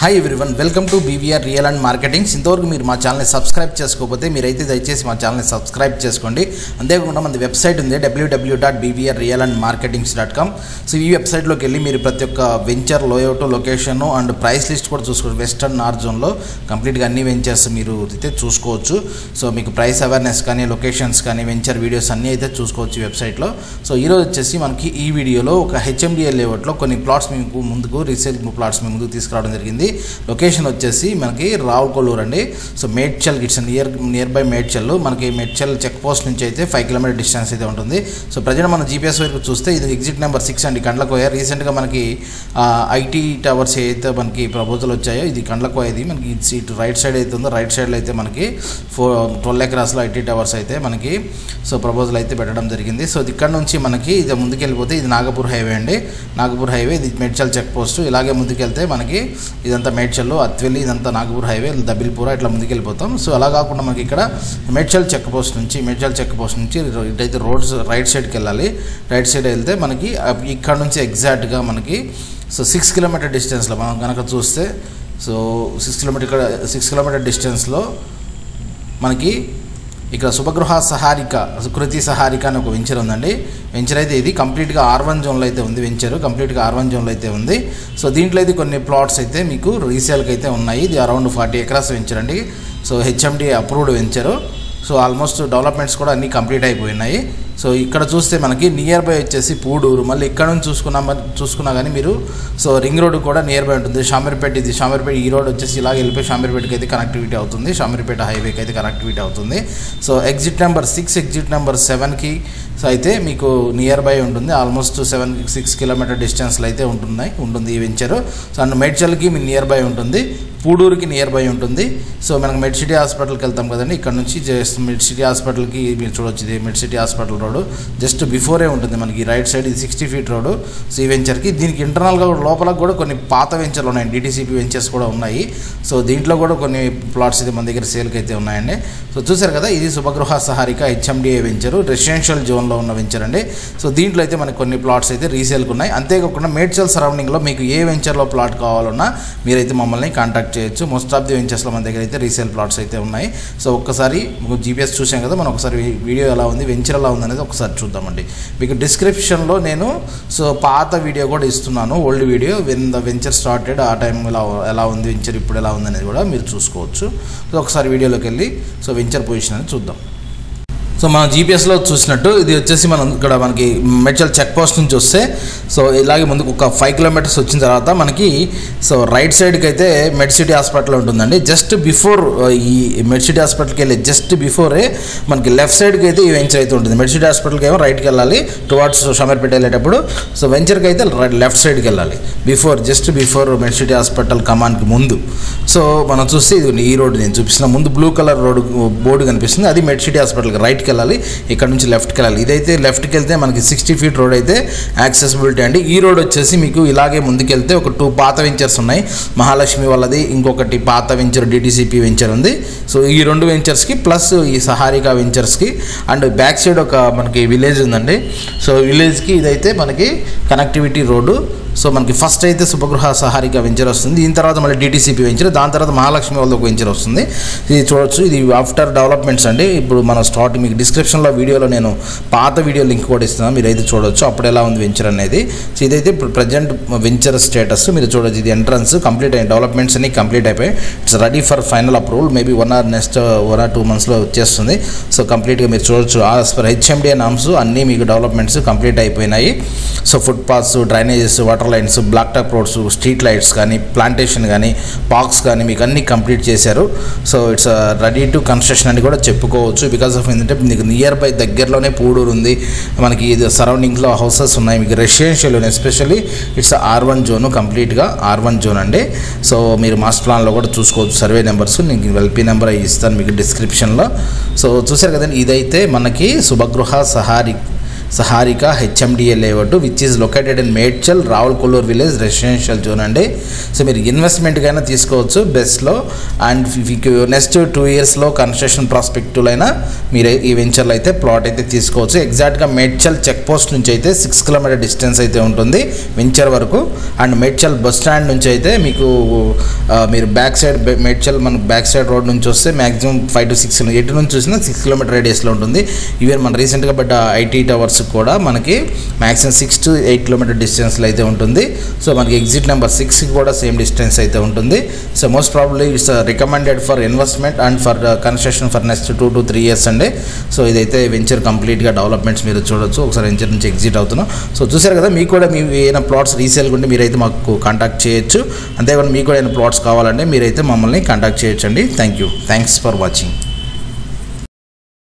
Hi everyone welcome to BVR real and marketings ఇంతవరకు మీరు మా ఛానల్ని సబ్స్క్రైబ్ చేసుకోకపోతే మీరైతే దయచేసి మా ఛానల్ని సబ్స్క్రైబ్ చేసుకోండి. అంతేకాకుండా మన వెబ్సైట్ ఉంది WWW dot BVR real and marketings dot com so ఈ వెబ్సైట్లోకి వెళ్ళి మీరు ప్రతి ఒక్క venture layout location and price list కూడా చూసుకోవచ్చు. వెస్టర్న్ నార్త్ జోన్లో కంప్లీట్గా అన్ని వెంచర్స్ మీరు అయితే చూసుకోవచ్చు. సో మీకు ప్రైస్ అవేర్నెస్ కానీ లొకేషన్స్ కానీ వెంచర్ వీడియోస్ అన్నీ అయితే చూసుకోవచ్చు వెబ్సైట్లో సో ఈరోజు వచ్చేసి మనకి ఈ వీడియోలో ఒక హెచ్ఎండిఎల్ లేఅవుట్లో కొన్ని ప్లాట్స్ మీకు ముందుకు రీసేల్ ప్లాట్స్ మీ ముందుకు తీసుకురావడం జరిగింది. లొకేషన్ వచ్చేసి మనకి రావుకొల్లూరు అండి. So Medchal it's near nearby Medchal. మనకి మేడ్చల్ చెక్ పోస్ట్ నుంచి అయితే ఫైవ్ కిలోమీటర్ డిస్టెన్స్ అయితే ఉంటుంది. సో ప్రజెంట్ మన జీపీఎస్ వరకు చూస్తే ఇది ఎగ్జిట్ నెంబర్ సిక్స్ అండి. కండ్లకోయ. రీసెంట్గా మనకి ఐటీ టవర్స్ అయితే మనకి ప్రపోజల్ వచ్చాయో ఇది కండ్లకోయ ఇది మనకి ఇటు ఇటు రైట్ సైడ్ అయితే ఉందో. రైట్ సైడ్లో అయితే మనకి ఫోర్ ట్వెల్వ్ ఎకరాస్లో ఐటీ టవర్స్ అయితే మనకి సో ప్రపోజల్ అయితే పెట్టడం జరిగింది. సో ఇక్కడ నుంచి మనకి ఇది ముందుకెళ్ళిపోతే ఇది నాగపూర్ హైవే అండి. నాగపూర్ హైవే ఇది మేడ్చల్ చెక్ పోస్ట్ ఇలాగే ముందుకెళ్తే మనకి ఇది ఇదంతా మేడ్చల్ అత్వెల్లి ఇదంతా నాగపూర్ హైవే దబిల్పూర ఇట్లా ముందుకెళ్ళిపోతాం. సో అలా కాకుండా మనకి ఇక్కడ మేడ్చల్ చెక్ పోస్ట్ నుంచి మేడ్చల్ చెక్ పోస్ట్ నుంచి ఇటైతే రోడ్స్ రైట్ సైడ్కి వెళ్ళాలి. రైట్ సైడ్ వెళ్తే మనకి ఇక్కడ నుంచి ఎగ్జాక్ట్గా మనకి సో సిక్స్ కిలోమీటర్ డిస్టెన్స్లో మనం కనుక చూస్తే సో సిక్స్ కిలోమీటర్ ఇక్కడ సిక్స్ కిలోమీటర్ డిస్టెన్స్లో మనకి ఇక్కడ శుభగృహ సహారిక కృతి సహారిక అని ఒక వెంచర్ ఉందండి. వెంచర్ అయితే ఇది కంప్లీట్గా ఆర్ వన్ జోన్లో అయితే ఉంది వెంచర్ కంప్లీట్గా ఆర్ వన్ జోన్లో అయితే ఉంది. సో దీంట్లో అయితే కొన్ని ప్లాట్స్ అయితే మీకు రీసేల్కి అయితే ఉన్నాయి. ఇది అరౌండ్ ఫార్టీ ఎకరాస్ వెంచర్ అండి. So HMD approved venture. So almost developments కూడా అన్నీ కంప్లీట్ అయిపోయినాయి. సో ఇక్కడ చూస్తే మనకి నియర్ బై వచ్చేసి పూడూరు. మళ్ళీ ఇక్కడ నుంచి చూసుకున్నా చూసుకున్నా కానీ మీరు సో రింగ్ రోడ్ కూడా నియర్ బై ఉంటుంది. షామీర్పేట ఇది. షామీర్పేట ఈ రోడ్ వచ్చేసి ఇలాగ వెళ్ళిపోయి షామీర్పేటకి అయితే కనెక్టివిటీ అవుతుంది. షామీర్పేట హైవేకి అయితే కనెక్టివిటీ అవుతుంది. So exit number six exit number సెవెన్కి సో అయితే మీకు నియర్ బై ఉంటుంది. ఆల్మోస్ట్ సెవెన్ సిక్స్ కిలోమీటర్ డిస్టెన్స్లో అయితే ఉంటున్నాయి ఉంటుంది ఈ వెంచరు సో అండ్ మేడ్చల్కి మీ నియర్ బై ఉంటుంది. పూడూరుకి నియర్ బై ఉంటుంది. సో మనకు మెడ్ సిటీ హాస్పిటల్కి వెళ్తాం కదండి. ఇక్కడ నుంచి జస్ట్ మెడ్ సిటీ హాస్పిటల్కి మీరు చూడొచ్చు ఇది Med City hospital road just before ఉంటుంది మనకి రైట్ సైడ్ ఇది సిక్స్టీ ఫీట్ రోడ్ సో ఈ వెంచర్కి దీనికి ఇంటర్నల్గా లోపల కూడా కొన్ని పాత వెంచర్లు ఉన్నాయి. డిటీసీపీ వెంచర్స్ కూడా ఉన్నాయి. సో దీంట్లో కూడా కొన్ని ప్లాట్స్ అయితే మన దగ్గర సేల్కి అయితే ఉన్నాయండి. సో చూసారు కదా ఇది Subhagruha Saharika HMDA venture residential జోన్లో ఉన్న వెంచర్ అండి. సో దీంట్లో అయితే మనకి కొన్ని ప్లాట్స్ అయితే రీసేల్కి ఉన్నాయి. అంతేకాకుండా మేడ్చల్ సరౌండింగ్లో మీకు ఏ వెంచర్లో ప్లాట్ కావాలన్నా మీరైతే మమ్మల్ని కాంటాక్ట్ చేయొచ్చు. మోస్ట్ ఆఫ్ ది వెంచర్స్లో మన దగ్గర అయితే రీసేల్ ప్లాట్స్ అయితే ఉన్నాయి. సో ఒక్కసారి జీపీఎస్ చూసాం కదా మనం ఒకసారి వీడియో ఎలా ఉంది వెంచర్ ఎలా ఉంది అనేది ఒకసారి చూద్దామండి. మీకు డిస్క్రిప్షన్లో నేను సో పాత వీడియో కూడా ఇస్తున్నాను. Old video when the venture started ఆ టైం ఎలా ఎలా ఉంది వెంచర్ ఇప్పుడు ఎలా ఉంది అనేది కూడా మీరు చూసుకోవచ్చు. సో ఒకసారి వీడియోలోకి వెళ్ళి సో వెంచర్ పొజిషన్ అనేది చూద్దాం. సో మనం జీపీఎస్లో చూసినట్టు ఇది వచ్చేసి మనం ఇక్కడ మనకి మెడ్చల్ చెక్ పోస్ట్ నుంచి వస్తే సో ఇలాగే ముందుకు ఒక ఫైవ్ కిలోమీటర్స్ వచ్చిన తర్వాత మనకి సో రైట్ సైడ్కి అయితే మెడ్ సిటీ హాస్పిటల్ ఉంటుందండి. జస్ట్ బిఫోర్ ఈ మెడ్ సిటీ హాస్పిటల్కి వెళ్ళి జస్ట్ బిఫోరే మనకి లెఫ్ట్ సైడ్కి అయితే ఈ వెంచర్ అయితే ఉంటుంది. మెడ్ సిటీ హాస్పిటల్కి ఏమో రైట్కి వెళ్ళాలి టువార్డ్స్ షమర్పేట వెళ్ళేటప్పుడు. సో వెంచర్కి అయితే లెఫ్ట్ సైడ్కి వెళ్ళాలి. Before just before Med City hospital కమాన్కి ముందు. సో మనం చూస్తే ఇది ఈ రోడ్డు నేను చూపిస్తున్న. ముందు బ్లూ కలర్ రోడ్ బోర్డు కనిపిస్తుంది. అది మెడ్ సిటీ హాస్పిటల్కి రైట్కి వెళ్ళాలి ఇక్కడ నుంచి లెఫ్ట్కి వెళ్ళాలి ఇదైతే లెఫ్ట్కి వెళ్తే మనకి సిక్స్టీ ఫీట్ రోడ్ అయితే యాక్సెసిబిలిటీ అండి. ఈ రోడ్ వచ్చేసి మీకు ఇలాగే ముందుకెళ్తే ఒక టూ పాత వెంచర్స్ ఉన్నాయి. మహాలక్ష్మి వాళ్ళది ఇంకొకటి పాత వెంచర్ డిటీసీపీ వెంచర్ ఉంది. సో ఈ రెండు వెంచర్స్కి ప్లస్ ఈ సహారికా వెంచర్స్కి అండ్ బ్యాక్ సైడ్ ఒక మనకి విలేజ్ ఉందండి. సో విలేజ్కి ఇదైతే మనకి కనెక్టివిటీ రోడ్డు. సో మనకి ఫస్ట్ అయితే శుభగృహ సహారిక వెంచర్ వస్తుంది. దీని తర్వాత మళ్ళీ డిటీసీపీ వెంచర్ దాని తర్వాత మహాలక్ష్మి వాళ్ళకి ఒక వెంచర్ వస్తుంది. ఇది చూడొచ్చు. ఇది ఆఫ్టర్ డెవలప్మెంట్స్ అండి. ఇప్పుడు మన స్టార్ట్ మీకు డిస్క్రిప్షన్లో వీడియోలో నేను పాత వీడియో లింక్ కూడా ఇస్తున్నాను. మీరు అయితే చూడొచ్చు. అప్పుడు ఎలా ఉంది వెంచర్ అనేది. సో ఇదైతే ఇప్పుడు ప్రజెంట్ వెంచర్ స్టేటస్ మీరు చూడొచ్చు. ఇది ఎంట్రన్స్ కంప్లీట్ అయ్యి డెవలప్మెంట్స్ అన్ని కంప్లీట్ అయిపోయి it's ready for final approval maybe one or next one or two మంత్స్లో వచ్చేస్తుంది. సో కంప్లీట్గా మీరు చూడొచ్చు. ఆస్ పర్ హెచ్ఎండిఏ నామ్స్ అన్నీ మీకు డెవలప్మెంట్స్ కంప్లీట్ అయిపోయినాయి. So footpaths drainages water lines black top roads street lights కానీ ప్లాంటేషన్ కానీ పార్క్స్ కానీ మీకు అన్నీ కంప్లీట్ చేశారు. So it's ready to construction అని కూడా చెప్పుకోవచ్చు. బికాస్ ఆఫ్ ఏంటంటే మీకు నియర్ బై దగ్గరలోనే పూడూరు ఉంది. మనకి ఇది సరౌండింగ్స్లో హౌసెస్ ఉన్నాయి. మీకు residential especially it's R one zone కంప్లీట్గా ఆర్ వన్ జోన్ అండి. సో మీరు మాస్టర్ ప్లాన్లో కూడా చూసుకోవచ్చు. సర్వే నెంబర్స్ నేను ఎల్పీ నెంబర్ ఇస్తాను మీకు డిస్క్రిప్షన్లో సో చూసారు కదండి ఇదైతే మనకి Subhagruha Sahari Saharika HMDA layout which is located in Medchal Raval Kollur village residential zone అండి. సో మీరు ఇన్వెస్ట్మెంట్కైనా తీసుకోవచ్చు బెస్ట్లో అండ్ మీకు నెక్స్ట్ టూ ఇయర్స్లో కన్స్ట్రక్షన్ ప్రాస్పెక్టివ్లో అయినా మీరు ఈ వెంచర్లో అయితే ప్లాట్ అయితే తీసుకోవచ్చు. ఎగ్జాక్ట్గా మేడ్చల్ చెక్ పోస్ట్ నుంచి అయితే సిక్స్ కిలోమీటర్ డిస్టెన్స్ అయితే ఉంటుంది వెంచర్ వరకు. అండ్ మేడ్చల్ బస్ స్టాండ్ నుంచి అయితే మీకు మీరు బ్యాక్ సైడ్ మేడ్చల్ మన బ్యాక్ సైడ్ రోడ్ నుంచి వస్తే మ్యాక్సిమం ఫైవ్ టు సిక్స్ ఎటు నుంచి చూసినా సిక్స్ కిలోమీటర్ రేడియస్లో ఉంటుంది. ఈవెన్ మన రీసెంట్గా బట్ ఐటీ టవర్స్ కూడా మనకి maximum six to eight kilometer డిస్టెన్స్లో అయితే ఉంటుంది. సో మనకి ఎగ్జిట్ నెంబర్ సిక్స్ కూడా సేమ్ డిస్టెన్స్ అయితే ఉంటుంది. So most probably it's recommended for investment and for construction for next two to three years అండి. సో ఇదైతే వెంచర్ కంప్లీట్గా డెవలప్మెంట్స్ మీరు చూడొచ్చు. ఒకసారి వెంచర్ నుంచి ఎగ్జిట్ అవుతున్నాం. సో చూసారు కదా మీకు కూడా మీ ఏమైనా ప్లాట్స్ రీసేల్ ఉంటే మీరైతే మాకు కాంటాక్ట్ చేయొచ్చు. అంతేకాకుండా మీకు కూడా ఏమైనా ప్లాట్స్ కావాలంటే మీరైతే మమ్మల్ని కాంటాక్ట్ చేయొచ్చండి. Thank you thanks for watching